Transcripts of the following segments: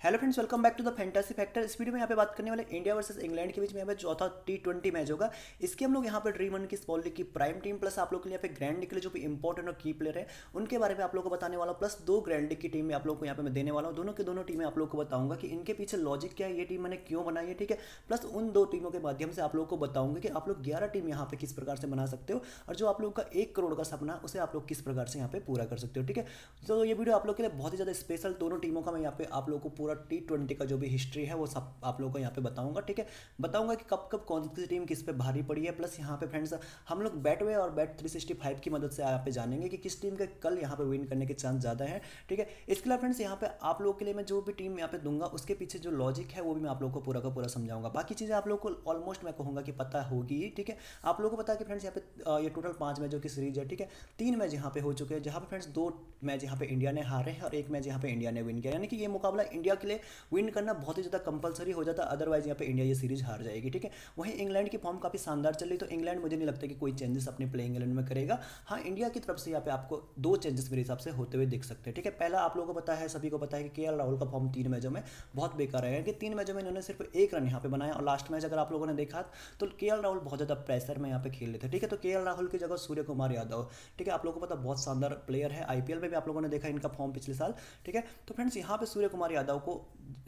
Hello friends welcome back to the fantasy factor इस video में यहाँ पे बात करने वाले इंडिया वर्सेस इंग्लैंड के बीच में यहाँ पे चौथा टी ट्वेंटी मैच होगा। इसके हम लोग यहाँ पे ड्रीम वन की लीग की प्राइम टीम प्लस आप लोग के लिए यहाँ पे ग्रैंड के लिए जो भी इंपॉर्टेंट और की प्लेयर है, उनके बारे में आप लोग को बताने वाला प्लस दो ग्रैंड की टीम में आप लोग को यहाँ पे मैं देने वाला हूँ। दोनों के दोनों टीमें आप लोग को बताऊँगा कि इनके पीछे लॉजिक क्या है, ये टीम मैंने क्यों बनाई है, ठीक है? प्लस उन दो टीमों के माध्यम से आप लोग को बताऊँगा कि आप लोग ग्यारह टीम यहाँ पे किस प्रकार से बना सकते हो और जो आप लोग का एक करोड़ का सपना, उसे आप लोग किस प्रकार से यहाँ पे पूरा कर सकते हो, ठीक है? तो ये वीडियो आप लोग के लिए बहुत ही ज़्यादा स्पेशल दोनों टीमों का मैं यहाँ पे आप लोग को पूरा टी ट्वेंटी का जो भी हिस्ट्री है, वो सब आप लोगों को यहाँ पे बताऊँगा, ठीक है? बताऊँगा कि कब कब कौन सी टीम किस पे भारी पड़ी है प्लस यहाँ पे फ्रेंड्स हम लोग बैटवे और बैट थ्री की मदद से यहाँ पे जानेंगे कि किस टीम के कल यहाँ पे विन करने के चांस ज़्यादा है, ठीक है? इसके अलावा फ्रेंड्स यहाँ पे आप लोग के लिए मैं जो भी टीम यहाँ पे दूँगा, उसके पीछे जो लॉजिक है, वो भी मैं आप लोग को पूरा का पूरा समझाऊँगा। बाकी चीज़ें आप लोग को ऑलमोस्ट मैं कहूँगा कि पता होगी ठीक है? आप लोग को पता है कि फ्रेंड्स यहाँ पे ये टोटल पाँच मैचों की सीरीज़ है, ठीक है? तीन मैच यहाँ पे हो चुके हैं, जहाँ पे फ्रेंड्स दो मैच यहाँ पे इंडिया ने हारे हैं और एक मैच यहाँ पे इंडिया ने विन किया यानी कि ये मुकाबला इंडिया के लिए विन करना बहुत ही ज़्यादा कंपलसरी हो जाता अदरवाइज़ यहाँ पे इंडिया ये सीरीज़ हार जाएगी, ठीक है? वहीं इंग्लैंड की फॉर्म काफ़ी शानदार चल रही तो इंग्लैंड मुझे नहीं लगता कि कोई चेंजेस अपने प्लेइंग इलेवन में करेगा। हाँ इंडिया की तरफ़ से यहाँ पे आपको दो चेंजेस मेरे हिसाब से होते हुए दिख सकते हैं, ठीक है? पहला आप लोगों को पता है, सभी को पता है कि के राहुल का फॉर्म तीन मैचों में बहुत बेकार है कि तीन मैचों में इन्होंने सिर्फ़ एक रन यहाँ पे बनाया, और लास्ट मैच अगर आप लोगों ने देखा तो के राहुल बहुत ज़्यादा प्रेशर में यहाँ पे खेल रहे थे, ठीक है? तो के राहुल की जगह सूर्य कुमार यादव ठीक है? आप लोगों को पता बहुत शानदार प्लेयर है आईपीएल में भी आप लोगों ने देखा इनका फॉर्म पिछले साल, ठीक है? तो फ्रेंड्स यहाँ पे सूर्य कुमार यादव को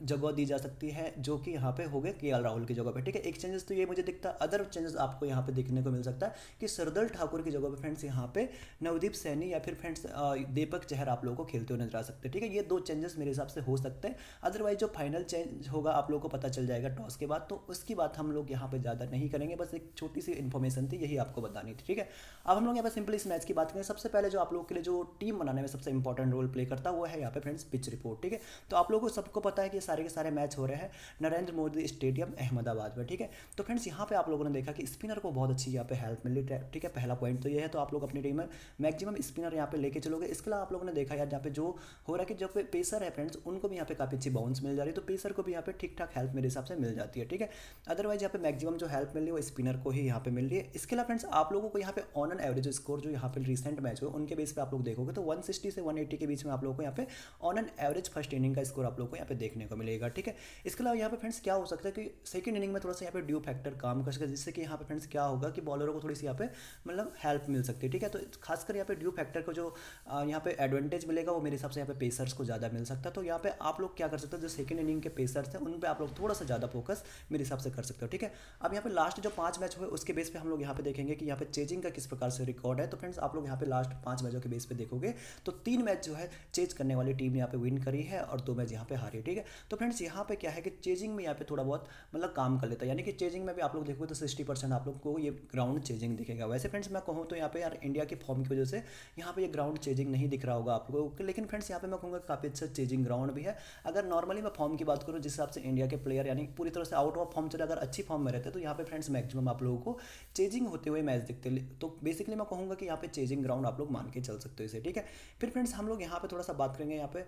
जगह दी जा सकती है, जो कि यहाँ पे हो गए के राहुल की जगह पे, ठीक है? एक चेंजेस तो ये मुझे दिखता है अदर चेंजेस आपको यहाँ पे देखने को मिल सकता है कि सरदल ठाकुर की जगह पे फ्रेंड्स यहाँ पे नवदीप सैनी या फिर फ्रेंड्स दीपक चहर आप लोगों को खेलते हुए नज़र आ सकते हैं, ठीक है? ये दो चेंजेस मेरे हिसाब से हो सकते हैं। अदरवाइज़ जो फाइनल चेंज होगा आप लोगों को पता चल जाएगा टॉस के बाद तो उसकी बात हम लोग यहाँ पर ज़्यादा नहीं करेंगे, बस एक छोटी सी इन्फॉर्मेशन थी, यही आपको बतानी थी, ठीक है? अब हम लोग यहाँ पर सिंपल इस मैच की बात करें। सबसे पहले जो आप लोग के लिए जो टीम बनाने में सबसे इंपॉर्टेंट रोल प्ले करता है वो है यहाँ पे फ्रेंड्स पिच रिपोर्ट ठीक है? तो आप लोगों को सबको पता है कि सारे के सारे मैच हो रहे हैं नरेंद्र मोदी स्टेडियम अहमदाबाद में ठीक है तो फ्रेंड्स यहाँ पे आप लोगों ने देखा कि स्पिनर को बहुत अच्छी यहाँ पे हेल्प मिली ठीक है पहला पॉइंट तो ये है तो आप लोग अपनी टीम में मैक्सिमम स्पिनर यहाँ पे लेके चलोगे इसके अलावा आप लोगों ने देखा यार यहाँ पे जो हो रहा है कि जो पेसर है फ्रेंड्स उनको भी यहाँ पे काफ़ी अच्छी बाउंस मिल जा रही है तो पेसर को भी यहाँ पे ठीक ठाक हेल्प मेरे हिसाब से मिल जाती है ठीक है अदरवाइज़ यहाँ पे मैक्सिमम जो हेल्प मिल रही है वो स्पिनर को ही यहाँ पे मिल रही है इसके अलावा फ्रेंड्स आप लोगों को यहाँ पे ऑन एन एवरेज स्कोर जो यहाँ पे रिसेंट मैच हुए उनके बेस पर आप लोग देखोगे तो 160 से 180 के बीच में आप लोगों को यहाँ पे on an average first inning का स्कोर आप लोग को यहाँ पे देखने को मिलेगा ठीक है इसके अलावा यहाँ पे फ्रेंड्स क्या हो सकता है कि सेकंड इनिंग में थोड़ा सा यहाँ पे ड्यू फैक्टर काम कर सकता है जिससे कि यहाँ पे फ्रेंड्स क्या होगा कि बॉलरों को थोड़ी सी यहाँ पे मतलब हेल्प मिल सकती है ठीक है तो खासकर यहाँ पे ड्यू फैक्टर को जो यहाँ पे एडवांटेज मिलेगा वो मेरे हिसाब से यहाँ पे पेसर्स को ज़्यादा मिल सकता है तो यहाँ पे आप लोग क्या कर सकते हो जो सेकंड इनिंग के पेसर्स हैं उन पर आप लोग थोड़ा सा ज़्यादा फोकस मेरे हिसाब से कर सकते हो ठीक है अब यहाँ पे लास्ट जो पाँच मैच हुए उसके बेस पे हम लोग यहाँ पे देखेंगे कि यहाँ पे चेजिंग का किस प्रकार से रिकॉर्ड है तो फ्रेंड्स आप लोग यहाँ पे लास्ट पाँच मैचों के बेस पे देखोगे तो तीन मैच जो है चेज करने वाली टीम यहाँ पे विन करी है और दो मैच यहाँ पे हारी है, ठीक है? तो फ्रेंड्स यहाँ पे क्या है कि चेजिंग में यहाँ पे थोड़ा बहुत मतलब काम कर लेता है। यानी कि चेजिंग में भी आप लोग देखोगे तो सिक्सटी परसेंट आप लोग को ये ग्राउंड चेजिंग दिखेगा। वैसे फ्रेंड्स मैं कहूँ तो यहाँ पे यार इंडिया की फॉर्म की वजह से यहाँ पे ये ग्राउंड चेजिंग नहीं दिख रहा होगा आप लोगों को। लेकिन फ्रेंड्स यहाँ पे मैं कहूँगा काफ़ी अच्छा चेजिंग ग्राउंड भी है। अगर नॉर्मली मैं फॉर्म की बात करूँ, जिस हिसाब से इंडिया के प्लेयर यानी पूरी तरह से आउट ऑफ़ फॉर्म चले, अगर अच्छी फॉर्म में रहते तो यहाँ पे फ्रेंड्स मैक्सिमम आप लोगों को चेजिंग होते हुए मैच दिखते तो बेसिकली मैं कहूँगा कि यहाँ पे चेजिंग ग्राउंड आप लोग मान के चल सकते हो इसे, ठीक है? फिर फ्रेंड्स हम लोग यहाँ पे थोड़ा सा बात करेंगे यहाँ पे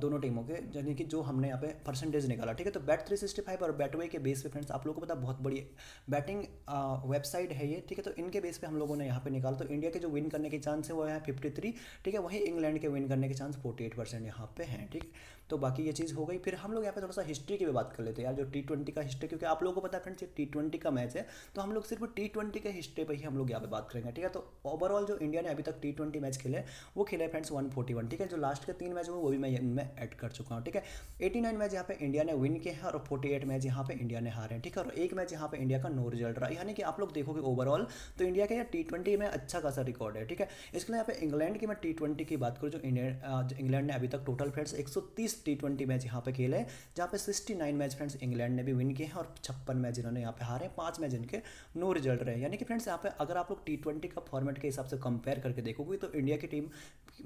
दोनों टीमों के यानी कि जो हमने यहाँ पे परसेंटेज निकाला, ठीक है? तो बैट थ्री सिक्सटी फाइव और बैटवे के बेस पे फ्रेंड्स आप लोगों को पता बहुत बड़ी बैटिंग वेबसाइट है ये, ठीक है? तो इनके बेस पे हम लोगों ने यहाँ पे निकाला। तो इंडिया के जो विन करने के चांस है वो है फिफ्टी थ्री ठीक है? वहीं इंग्लैंड के विन करने के चांस फोर्टी एट परसेंट यहाँ पे हैं, ठीक? तो बाकी ये चीज़ हो गई। फिर हम लोग यहाँ पे थोड़ा सा हिस्ट्री की भी बात कर लेते हैं यार, जो टी ट्वेंटी का हिस्ट्री क्योंकि आप लोगों को पता है फ्रेंड्स ये टी ट्वेंटी का मैच है तो हम लोग सिर्फ़ टी ट्वेंटी के हिस्ट्री पर ही हम लोग यहाँ पे बात करेंगे, ठीक है? तो ओवरऑल जो इंडिया ने अभी तक टी ट्वेंटी मैच खेले, वो खेले फ्रेंड्स वन फोर्टी वन ठीक है? जो लास्ट के तीन मैच हुए, वो भी मैं इनमें ऐड कर चुका हूँ, ठीक है? एटी नाइन मैच यहाँ पे इंडिया ने विन किया है और फोर्टी एट मैच यहाँ पे इंडिया ने हारे हैं, ठीक है? और एक मैच यहाँ पे इंडिया का नो रिज़ल्ट रहा। यानी कि आप लोग देखोगे ओवरऑल तो इंडिया का टी ट्वेंटी में अच्छा खासा रिकॉर्ड है, ठीक है? इसके लिए यहाँ पे इंग्लैंड की मैं टी ट्वेंटी की बात करूँ, जो इंग्लैंड ने अभी तक टोटल फ्रेंड्स एक सौ तीस टी ट्वेंटी मैच यहाँ पे खेले जहाँ पे sixty nine match friends England ने भी विन किए हैं और छप्पन मैच इन्होंने यहाँ पे हारे हैं, पाँच मैच इनके नो रिज़ल्ट रहे यानी कि फ्रेंड्स यहाँ पे अगर आप लोग टी ट्वेंटी का फॉर्मेट के हिसाब से कंपेयर करके देखोगे तो इंडिया की टीम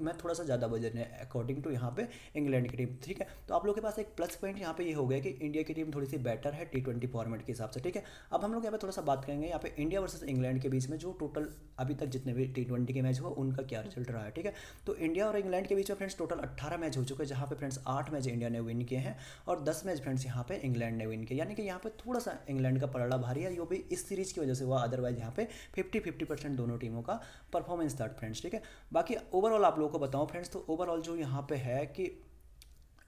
में थोड़ा सा ज़्यादा वज़न है अकॉर्डिंग टू यहाँ पे इंग्लैंड की टीम ठीक है? तो आप लोग के पास एक प्लस पॉइंट यहाँ पे ये हो गया कि इंडिया की टीम थोड़ी सी बेटर है टी ट्वेंटी फॉर्मेट के हिसाब से, ठीक है? अब हम लोग यहाँ पे थोड़ा सा बात करेंगे, यहाँ पे इंडिया वर्सेस इंग्लैंड के बीच में जो टोटल अभी तक जितने भी टी ट्वेंटी के मैच हुआ उनका क्या रिज़ल्ट रहा है, ठीक है? तो इंडिया और इंग्लैंड के बीच में फ्रेंड्स टोटल अट्ठारह मैच हो चुके हैं, जहाँ पे फ्रेंड्स आठ मैच इंडिया ने विन किए हैं और दस मैच फ्रेंड्स यहाँ पे इंग्लैंड ने विन किया यानी कि यहाँ पे थोड़ा सा इंग्लैंड का पलड़ा भारी है, जो भी इस सीरीज़ की वजह से हुआ अदरवाइज़ यहाँ पे फिफ्टी फिफ्टी परसेंट दोनों टीमों का परफॉर्मेंस था फ्रेंड्स, ठीक है? बाकी ओवरऑल आप लोगों को बताऊँ फ्रेंड्स तो ओवरऑल जो यहाँ पे है कि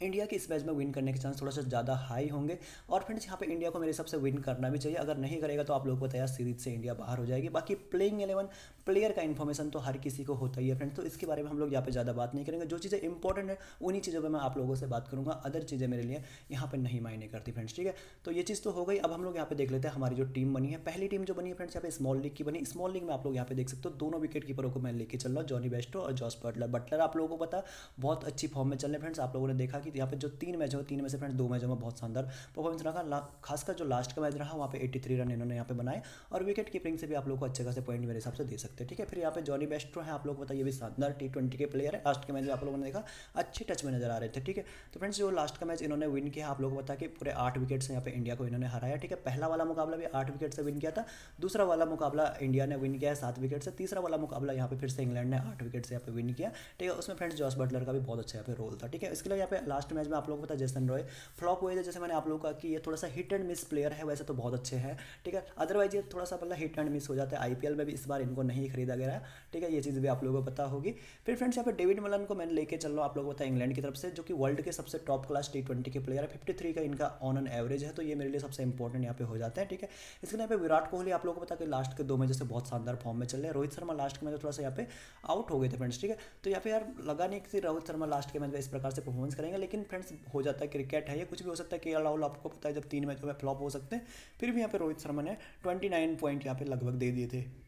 इंडिया के इस मैच में विन करने के चांस थोड़ा सा ज़्यादा हाई होंगे और फ्रेंड्स यहाँ पे इंडिया को मेरे हिसाब से विन करना भी चाहिए। अगर नहीं करेगा तो आप लोग को बताया सीरीज़ से इंडिया बाहर हो जाएगी। बाकी प्लेइंग इलेवन प्लेयर का इन्फॉर्मेशन तो हर किसी को होता ही है फ्रेंड्स तो इसके बारे में हम लोग यहाँ पे ज़्यादा बात नहीं करेंगे। जो चीज़ें इंपॉर्टेंट है, उन्हीं चीज़ों पर मैं आप लोगों से बात करूँगा। अदर चीज़ें मेरे लिए यहाँ पर नहीं मायने करती फ्रेंड्स ठीक है? तो ये चीज़ तो हो गई। अब हम लोग यहाँ पे देख लेते हैं, हमारी जो टीम बनी है, पहली टीम जो बनी है फ्रेंड्स यहाँ पे स्मॉल लीग की बनी। स्मॉल लीग में आप लोग यहाँ पे देख सकते हो, दोनों विकेट कीपरों को मैं लेके चल रहा हूँ जॉनी बेस्टो और जॉस बटलर बटलर आप लोगों को पता, बहुत अच्छी फॉर्म में चल रहे फ्रेंड्स आप लोगों ने देखा कि यहाँ पे जो तीन मैच हो तीन में से फ्रेंड्स दो मैचों में बहुत शानदार परफॉर्मेंस रहा। खासकर जो लास्ट का मैच रहा, वहाँ पे 83 रन इन्होंने यहाँ पे बनाए और विकेट कीपिंग से भी आप लोग को अच्छे खासे पॉइंट मेरे हिसाब से दे सकते हैं, ठीक है? फिर यहाँ पे जॉनी बेस्ट्रो है, आप लोग बताइए भी शानदार टी ट्वेंटी के प्लेयर है। लास्ट के मैच में आप लोगों ने देखा, अच्छे टच में नज़र आ रहे थे, ठीक है? तो फ्रेंड्स जो लास्ट का मैच इन्होंने विन किया, आप लोग बता कि पूरे आठ विकेट से यहाँ पे इंडिया को इन्होंने हराया, ठीक है? पहला वाला मुकाबला भी आठ विकेट से विन किया था, दूसरा वाला मुकाबला इंडिया ने विन किया है सात विकेट से, तीसरा वाला मुकाबला यहाँ पे फिर से इंग्लैंड ने आठ विकेट से यहाँ पे विन किया, ठीक है? उसमें फ्रेंड्स जॉस बटलर का भी बहुत अच्छा यहाँ पे रोल था, ठीक है? इसके लिए यहाँ पे लास्ट मैच में आप लोग पता जैसन रॉय फ्लॉप हुए थे, जैसे मैंने आप लोग का कि ये थोड़ा सा हिट एंड मिस प्लेयर है, वैसे तो बहुत अच्छे हैं, ठीक है? अदरवाइज़ ये थोड़ा सा मतलब हिट एंड मिस हो जाता है आईपीएल में भी इस बार इनको नहीं खरीदा गया ठीक है, ये चीज़ भी आप लोगों को पता होगी। फिर फ्रेंड्स, यहाँ पे डेविड मलन को मैंने लेके चल रहा हूँ आप लोगों को पता इंग्लैंड की तरफ़ से, जो कि वर्ल्ड के सबसे टॉप क्लास टी ट्वेंटी के प्लेयर है। फिफ्टी थ्री का इनका ऑन एन एवरेज है तो ये मेरे लिए सबसे इंपॉर्टेंट यहाँ पे हो जाता है, ठीक है। इसके यहाँ पे विराट कोहली आप लोगों को पता कि लास्ट के दो मैच से बहुत शानदार फॉर्म में चल रहे हैं। रोहित शर्मा लास्ट के मैच थोड़ा सा यहाँ पे आउट हो गए थे फ्रेंड्स ठीक है। तो यहाँ पे यार लगा नहीं कि रोहित शर्मा लास्ट के मैच में इस प्रकार से परफॉर्मेंस करेंगे, लेकिन फ्रेंड्स हो जाता है क्रिकेट है ये कुछ भी हो सकता है के राहुल आपको पता है जब तीन मैचों में फ्लॉप हो सकते हैं, फिर भी यहाँ पे रोहित शर्मा ने ट्वेंटी नाइन पॉइंट यहाँ पे लगभग दे दिए थे।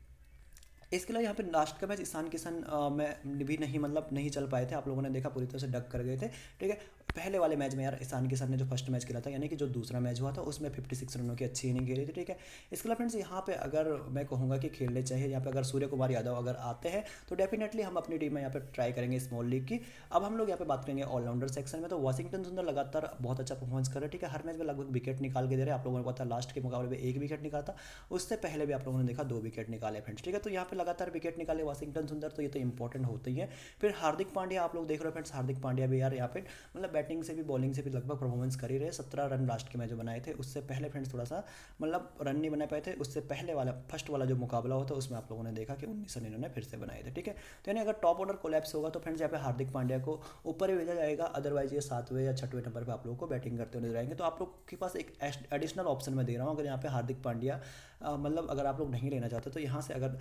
इसके अलावा यहाँ पे लास्ट का मैच ईशान किशन में भी नहीं मतलब नहीं चल पाए थे। आप लोगों ने देखा, पूरी तरह से डक कर गए थे। ठीक है? पहले वाले मैच में यार ईशान किशन ने जो फ़र्स्ट मैच खेला था, यानी कि जो दूसरा मैच हुआ था, उसमें फिफ्टी सिक्स रनों की अच्छी इनिंग खेली थी, ठीक है? इसके अलावा फ्रेंड्स यहाँ पे अगर मैं कहूँगा कि खेलने चाहिए, यहाँ पे अगर सूर्य कुमार यादव अगर आते हैं तो डेफिनेटली हम अपनी टीम में यहाँ पे ट्राई करेंगे स्मॉल लीग की। अब हम लोग यहाँ पे बात करेंगे ऑलराउंडर सेक्शन में तो वॉशिंगटन सुंदर लगातार बहुत अच्छा परफॉर्मेंस कर रहे हैं, ठीक है? हर मैच में लगभग विकेट निकाल के दे रहे हैं। आप लोगों को पता लास्ट के मुकाबले में एक विकेट निकाला था, उससे पहले भी आप लोगों ने देखा दो विकेट निकाले फ्रेंड्स ठीक है? तो यहाँ पे लगातार विकेट निकाले वाशिंगटन सुंदर तो ये तो इंपॉर्टेंट होती है फिर हार्दिक पांड्या आप लोग देख रहे हो फ्रेंड्स हार्दिक पांड्या भी यार यहाँ पे मतलब बैटिंग से भी, बॉलिंग से भी लगभग परफॉर्मेंस कर ही रहे। सत्रह रन लास्ट के मैच बनाए थे, उससे पहले फ्रेंड्स थोड़ा सा मतलब रन नहीं बना पाए थे, उससे पहले वाला फ़र्स्ट वाला जो मुकाबला होता है उसमें आप लोगों ने देखा कि उन्नीस रन इन्होंने फिर से बनाए थे, ठीक है? तो यानी अगर टॉप ऑर्डर कोलैप्स होगा तो फ्रेंड्स यहाँ पे हार्दिक पांड्या को ऊपर ही भेजा जाएगा अदरवाइज़ ये सातवें या छठवें नंबर पर आप लोगों को बैटिंग करते हुए नज़र आएँगे। तो आप लोग के पास एक एडिशनल ऑप्शन में दे रहा हूँ, अगर यहाँ पे हार्दिक पांड्या मतलब अगर आप लोग नहीं लेना चाहते तो यहाँ से अगर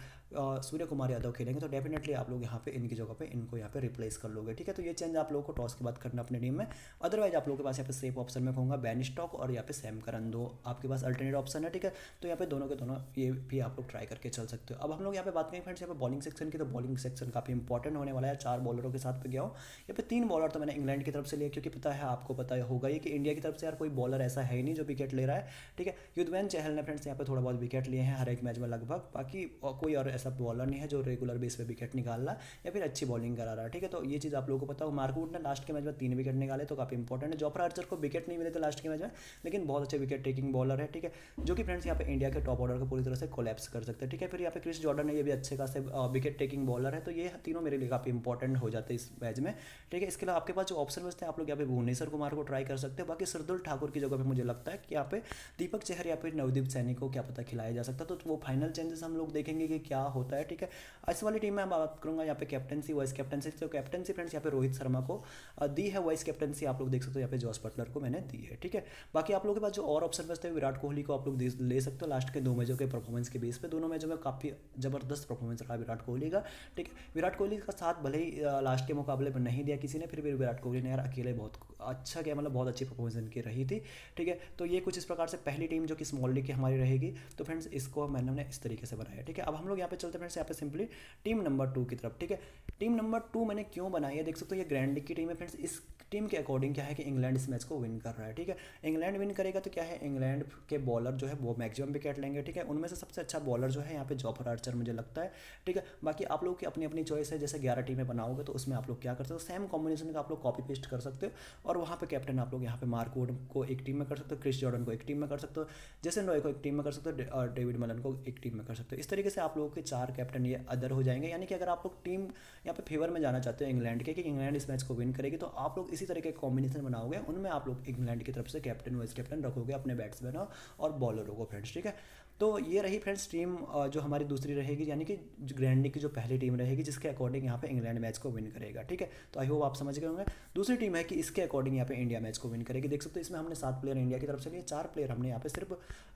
सूर्य कुमार यादव खेलेंगे तो डेफिनेटली आप लोग यहाँ पे इनकी जगह पे इनको यहाँ पे रिप्लेस कर लोगे, ठीक है? तो ये चेंज आप लोगों को टॉस के बाद करना अपनी टीम में। अदरवाइज़ आप लोगों के पास यहाँ पे सेफ़ ऑप्शन में कहूँगा बैन स्टॉक और यहाँ पे सैम करन दो। आपके पास अल्टरनेट ऑप्शन है, ठीक है? तो यहाँ पे दोनों के दोनों ये भी आप लोग ट्राई करके चल सकते हो। अब हम लोग यहाँ पे बात करें फ्रेंड्स यहाँ पे बॉलिंग सेक्शन की तो बॉलिंग सेक्शन काफ़ी इंपॉर्टेंट होने वाला है। चार बॉलरों के साथ पे गया हूँ। यहाँ पे तीन बॉलर तो मैंने इंग्लैंड की तरफ़ से लिया क्योंकि पता है, आपको पता होगा ही कि इंडिया की तरफ़ से यार कोई बॉलर ऐसा है ही नहीं जो विकेट ले रहा है, ठीक है? युद्धवैन चहल ने फ्रेंड्स यहाँ पे थोड़ा बहुत विकेट लिए हैं हर एक मैच में लगभग। बाकी कोई और ऐसा बॉलर नहीं है जो रेगुलर बेस पे विकेट निकाल रहा या फिर अच्छी बॉलिंग करा रहा है, ठीक है? तो ये चीज़ आप लोगों को पता हो। मार्कवुड ने लास्ट के मैच में तीन विकेट निकाले तो काफ़ी इंपॉर्टेंट है। जॉफर आर्चर को विकेट नहीं मिले थे लास्ट के मैच में, लेकिन बहुत अच्छे विकेट टेकिंग बॉलर है, ठीक है? जो कि फ्रेंड्स यहाँ पे इंडिया के टॉप ऑर्डर को पूरी तरह से कोलेप्स कर सकते हैं, ठीक है? फिर यहाँ पे क्रिस जॉर्डन है ये भी अच्छे खासे विकेट टेकिंग बॉलर है तो ये तीनों मेरे लिए काफ़ी इंपॉर्टेंट हो जाते हैं इस मैच में, ठीक है? इसके अलावा आपके पास जो ऑप्शन बचते हैं, आप लोग यहाँ पे भुवनेश्वर कुमार को ट्राई कर सकते हैं। बाकी सरदुल ठाकुर की जगह पर मुझे लगता है कि यहाँ पे दीपक चेहर या फिर नवदीप सैनी को क्या पता खिलाया जा सकता है। तो वो फाइनल चेंजेस हम लोग देखेंगे कि क्या होता है, ठीक है? इस वाली टीम में बात करूँगा यहाँ पे कैप्टनसी वाइस कैप्टनसी तो कैप्टनसी फ्रेंड्स यहाँ पे रोहित शर्मा को दी है वाइस कैप्टनसी आप लोग देख सकते हो यहाँ पे जॉस बटलर को मैंने दी है, ठीक है? बाकी आप लोगों के पास जो और ऑप्शन बचते हैं विराट कोहली को आप लोग ले सकते हो। लास्ट के दो मैचों के परफॉर्मेंस के बेस पे दोनों मैचों में काफ़ी ज़बरदस्त परफॉर्मेंस रहा विराट कोहली का, ठीक है? विराट कोहली का साथ भले ही लास्ट के मुकाबले पर नहीं दिया किसी ने, फिर भी विराट कोहली ने यार अकेले बहुत अच्छा किया मतलब बहुत अच्छी परफॉर्मेंस इनकी रही थी, ठीक है? तो ये कुछ इस प्रकार से पहली टीम जो कि स्मॉल लीग की हमारी रहेगी तो फ्रेंड्स इसको मैंने इस तरीके से बनाया, ठीक है? अब हम लोग यहाँ पे चलते हैं फ्रेंड्स यहाँ पे सिंपली टीम नंबर टू की तरफ़, ठीक है? टीम नंबर टू मैंने क्यों बनाई है? देख सकते हो, ये ग्रैंड लीग की टीम है फ्रेंड्स इस टीम के अकॉर्डिंग क्या है कि इंग्लैंड इस मैच को विन कर रहा है, ठीक है? इंग्लैंड विन करेगा तो क्या है? इंग्लैंड के बॉलर जो है, वो मैक्सिमम विकेट लेंगे, ठीक है? उनमें से सबसे अच्छा बॉलर जो है यहाँ पे जॉफर आर्चर मुझे लगता है, ठीक है? बाकी आप लोग की अपनी अपनी चॉइस है, जैसे ग्यारह टीमें बनाओगे तो उसमें आप लोग क्या कर सकते हो? सेम कॉम्बिनेशन का आप लोग कॉपी पेस्ट कर सकते हो और वहाँ पर कैप्टन आप लोग यहाँ पे मार्क वुड को एक टीम में कर सकते हो क्रिस जॉर्डन को एक टीम में कर सकते हो जैसे रॉय को एक टीम में कर सकते हो और डेविड मलन को एक टीम में कर सकते हो। इस तरीके से आप लोगों के चार कैप्टन ये अदर हो जाएँगे। यानी कि अगर आप लोग टीम यहाँ पे फेवर में जाना चाहते हो इंग्लैंड के, कि इंग्लैंड इस मैच को विन करेगी तो आप लोग इसी तरह के कॉम्बिनेशन बनाओगे, उनमें आप लोग इंग्लैंड की तरफ़ से कैप्टन वाइस कैप्टन रखोगे अपने बैट्समैन और बॉलरों को फ्रेंड्स ठीक है? तो ये रही फ्रेंड्स टीम जो हमारी दूसरी रहेगी, यानी कि ग्रैंड की जो पहली टीम रहेगी, जिसके अकॉर्डिंग यहाँ पे इंग्लैंड मैच को विन करेगा, ठीक है? तो आई होप आप समझ गए होंगे। दूसरी टीम है कि इसके अकॉर्डिंग यहाँ पे इंडिया मैच को विन करेगी। देख सकते हो, इसमें हमने सात प्लेयर इंडिया की तरफ़ से लिए, चार प्लेयर हमने यहाँ पे सिर्फ़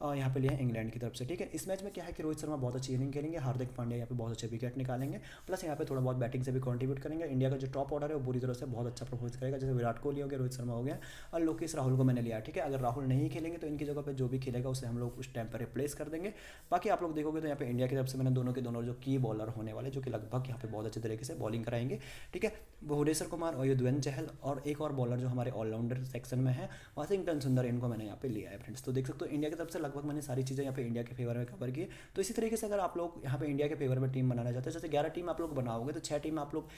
यहाँ पे लिए इंग्लैंड की तरफ़ से, ठीक है? इस मैच में क्या है कि रोहित शर्मा बहुत अच्छी इनिंग खेलेंगे, हार्दिक पांड्या यहाँ पे बहुत अच्छे विकेट निकालेंगे, प्लस यहाँ पे थोड़ा बहुत बैटिंग से भी कॉन्ट्रीब्यूट करेंगे। इंडिया का जो टॉप ऑर्डर है, वो बुरी तरह से बहुत अच्छा परफॉर्मेंस करेगा, जैसे विराट कोहली हो गया, रोहित शर्मा हो गया, और लोकेश राहुल को मैंने लिया, ठीक है? अगर राहुल नहीं खेलेंगे तो इनकी जगह पर जो भी खेलेगा, उसे हम लोग उस टाइम पर रिप्लेस कर देंगे। बाकी आप लोग देखोगे तो यहाँ पे इंडिया की तरफ़ से मैंने दोनों के दोनों जो की बॉलर होने वाले, जो कि लगभग यहाँ पे बहुत अच्छे तरीके से बॉलिंग कराएँगे। ठीक है? भुवनेश्वर कुमार और युद्धवेंद्र चहल और एक और बॉलर जो हमारे ऑलराउंडर सेक्शन में है, वाशिंगटन सुंदर, इनको मैंने यहाँ पे लिया है फ्रेंड्स तो देख सकते हो इंडिया की तरफ़ से लगभग मैंने सारी चीज़ें यहाँ पे इंडिया के फेवर में कवर की तो इसी तरीके से अगर आप लोग यहाँ पे इंडिया के फेवर में टीम बनाना चाहते हैं, जैसे ग्यारह टीम आप लोग बनाओगे तो छः टीम आप लोग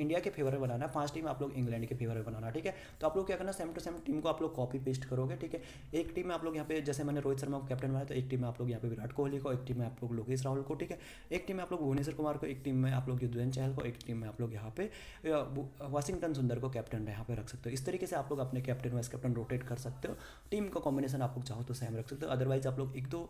इंडिया के फेवर में बनाना, पाँच टीम आप लोग इंग्लैंड के फेवर में बनाना, ठीक है? तो आप लोग क्या करना सेम टू सेम टीम को आप लोग कॉपी पेस्ट करोगे, ठीक है? एक टीम में आप लोग यहाँ पे, जैसे मैंने रोहित शर्मा को कैप्टन बनाया तो एक टीम में आप लोग यहाँ पे विराट कोहली को, एक टीम में आप लोग लोकेश राहुल को, ठीक है? एक टीम में आप लोग भुवनेश्वर कुमार को, एक टीम में आप लोग युद्धवेन चहल को, एक टीम में आप लोग यहाँ पे वाशिंगटन सुंदर को कैप्टन यहाँ पे रख सकते हो। इस तरीके से आप लोग अपने कैप्टन वाइस कैप्टन रोटेट कर सकते हो। टीम का कॉम्बिनेशन आप लोग चाहो तो सेम रख सकते हो। अदरवाइज़ आप लोग एक दो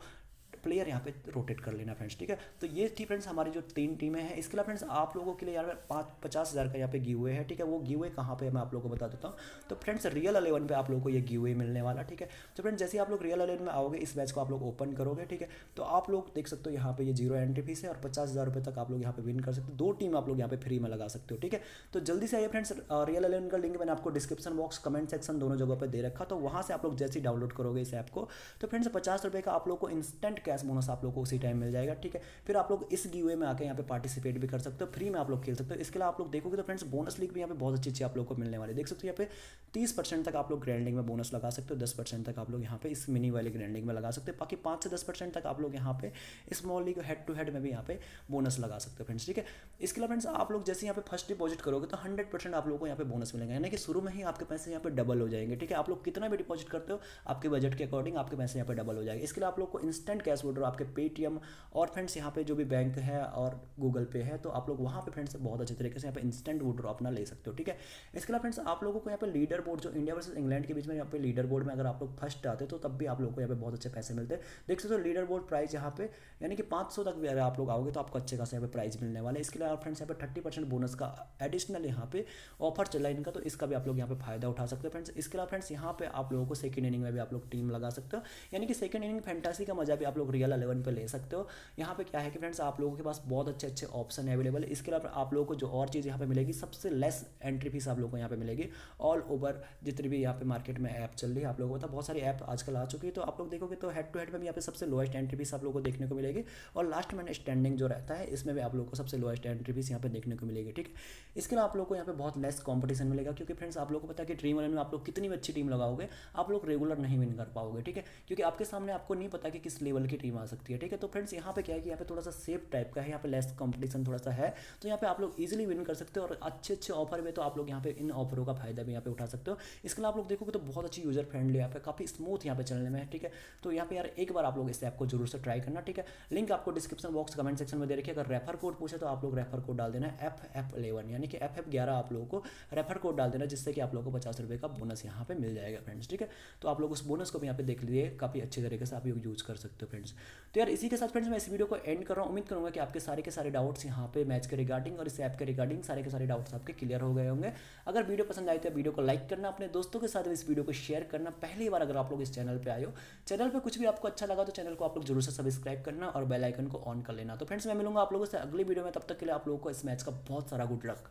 प्लेयर यहाँ पे रोटेट कर लेना फ्रेंड्स ठीक है? तो ये थी फ्रेंड्स हमारी जो तीन टीमें हैं। इसके अलावा फ्रेंड्स आप लोगों के लिए यार पाँच, पचास हज़ार का यहाँ पे गिव है, ठीक है? वो गिव कहाँ पे मैं आप लोगों को बता देता हूँ। तो फ्रेंड्स रियल अलेवन पे आप लोगों को ये गिव मिलने वाला, ठीक है? तो फ्रेंड्स जैसे आप लोग रियल अलेवन में आओगे, इस मैच को आप लोग ओपन करोगे, ठीक है? तो आप लोग देख सकते हो यहाँ पे ये ज़ीरो एंट्री फ़ीस है और पचास हज़ार रुपये तक आप लोग यहाँ पे विन कर सकते हो। दो टीम आप लोग यहाँ पे फ्री में लगा सकते हो, ठीक है? तो जल्दी से आइए फ्रेंड्स रियल अलेवन का लिंक मैंने आपको डिस्क्रिप्शन बॉक्स कमेंट सेक्शन दोनों जगह पर दे रखा। तो वहाँ से आप लोग जैसे डाउनलोड करोगे इस ऐप को तो फ्रेंड्स पचास रुपये का आप लोग को इंस्टेंट कैश बोनस आप लोग को उसी टाइम मिल जाएगा ठीक है फिर आप लोग इस गिवे में आकर यहाँ पे पार्टिसिपेट भी कर सकते हो फ्री में आप लोग खेल सकते हो इसके अलावा आप लोग देखोगे तो फ्रेंड्स बोनस लीग भी यहाँ पे बहुत अच्छी अच्छी आप लोग को मिलने वाले देख सकते हो यहाँ पे तीस परसेंट तक आप लोग ग्रैंडिंग में बोनस लगा सकते हो दस परसेंट तक आप लोग यहाँ पे इस मिनी वाले ग्रैंडिंग में लगा सकते हो बाकी पाँच से दस परसेंट तक आप लोग यहाँ पे small league head to head में भी यहाँ पे बोनस लगा सकते हो फ्रेंड्स ठीक है इसके अलावा फ्रेंड्स आप लोग जैसे यहाँ पे फ़र्स्ट डिपॉजिट करोगे तो हंड्रेड परसेंट आप लोग को यहाँ पे बोनस मिलेगा यानी कि शुरू में ही आपके पैसे यहाँ पे डबल हो जाएँगे ठीक है आप लोग कितना भी डिपॉजिट करते हो आपके बजट के अकॉर्डिंग आपके पैसे यहाँ पे डबल हो जाएँगे इसके लिए आप लोग को इंस्टेंट कैश विड्रॉ आपके पेटीएम और फ्रेंड्स यहाँ पे जो भी बैंक है और गूगल पे है तो आप लोग वहाँ पे फ्रेंड्स बहुत अच्छे तरीके से यहाँ पे इंस्टेंट विड्रॉ अपना ले सकते हो ठीक है इसके अलावा फ्रेंड्स आप लोगों को यहाँ पे लीडर बोर्ड जो इंडिया वर्सेस इंग्लैंड के बीच में यहाँ पे लीडर बोर्ड में अगर आप लोग फ़र्स्ट आते तो तब भी आप लोग को यहाँ पे बहुत अच्छे पैसे मिलते देख सकते हो लीडर बोर्ड प्राइस यहाँ पे यानी कि पाँच तक भी अगर आप लोग आओगे तो आपको अच्छे खासे यहाँ पे प्राइस मिलने वाले इसके लिए फ्रेंड्स यहाँ पे थर्टी बोनस का एडिशनल यहाँ पे ऑफ़र चला है इनका तो इसका भी आप लोग यहाँ पे फ़ायदा उठा सकते हो फ्रेंड्स इसके अलावा फ्रेंड्स यहाँ पे आप लोगों को सेकंड इनिंग में भी आप लोग टीम लगा सकते हो यानी कि सेकंड इनिंग फैंटासी का मज़ा भी आप लोग रियल अलेवन पे ले सकते हो। यहाँ पे क्या है कि फ्रेंड्स आप लोगों के पास बहुत अच्छे अच्छे ऑप्शन अवेलेबल इसके अलावा आप लोगों को जो और चीज़ यहाँ पे मिलेगी, सबसे लेस एंट्री फ़ीस आप लोगों को यहाँ पे मिलेगी। ऑल ओवर जितनी भी यहाँ पे मार्केट में ऐप चल रही है आप लोगों को पता बहुत सारी ऐप आजकल आ चुकी है। तो आप लोग देखोगे तो हेड टू हेड में भी यहाँ पे सबसे लोएस्ट एंट्री फ़ीस आप लोगों को देखने को मिलेगी और लास्ट मैन स्टैंडिंग जो रहता है, इसमें भी आप लोग को सबसे लोएस्ट एंट्री फ़ीस यहाँ पे देखने को मिलेगी, ठीक है? इसके अलावा आप लोग को यहाँ पे बहुत लेस कॉम्पिटिशन मिलेगा, क्योंकि फ्रेंड्स आप लोग को पता है कि ड्रीम इलेवन में आप लोग कितनी भी अच्छी टीम लगाओगे, आप लोग रेगुलर नहीं विन कर पाओगे, ठीक है? क्योंकि आपके सामने आपको नहीं पता कि किस लेवल की टीम आ सकती है ठीक है तो फ्रेंड्स यहाँ पे क्या है कि यहाँ पे थोड़ा सा सेफ़ टाइप का है यहाँ पे लेस कंपटीशन थोड़ा सा है तो यहाँ पे आप लोग इजीली विन कर सकते हो और अच्छे अच्छे ऑफ़र में तो आप लोग यहाँ पे इन ऑफरों का फ़ायदा भी यहाँ पे उठा सकते हो इसके अलावा आप लोग देखोगे तो बहुत अच्छी यूज़र फ्रेंडली यहाँ पे काफ़ी स्मूथ यहाँ पे चलने में है ठीक है तो यहाँ पे यार एक बार आप लोग इस ऐप को ज़रूर से ट्राई करना ठीक है लिंक आपको डिस्क्रिप्शन बॉक्स कमेंट सेक्शन में दे रखिए अगर रेफर कोड पूछे तो आप लोग रेफर कोड डाल देना एफ़ एफ़ इलेवन यानी कि एफ़ एफ़ ग्यारह आप लोगों को रेफर कोड डाल देना जिससे कि आप लोगों को पचास रुपये का बोनस यहाँ पे मिल जाएगा फ्रेंड्स ठीक है तो आप लोग उस बोनस को भी यहाँ पे देख लीजिए काफ़ी अच्छे तरीके से आप यूज़ कर सकते हो फ्रेंड्स तो यार इसी के साथ फ्रेंड्स मैं इस वीडियो को एंड कर रहा हूँ। उम्मीद करूँगा कि आपके सारे के सारे डाउट्स यहाँ पे मैच के रिगार्डिंग और इस ऐप के रिगार्डिंग सारे के सारे डाउट्स आपके क्लियर हो गए होंगे। अगर वीडियो पसंद आए तो वीडियो को लाइक करना, अपने दोस्तों के साथ इस वीडियो को शेयर करना। पहली बार अगर आप लोग इस चैनल पर हो चैनल पर कुछ भी आपको अच्छा लगा तो चैनल को आप लोग ज़रूर से सब्सक्राइब करना और बेलाइकन को ऑन कर लेना। तो फ्रेंड्स मैं मिलूँगा आप लोगों से अगली वीडियो में, तब तक के लिए आप लोगों को इस मैच का बहुत सारा गुड लक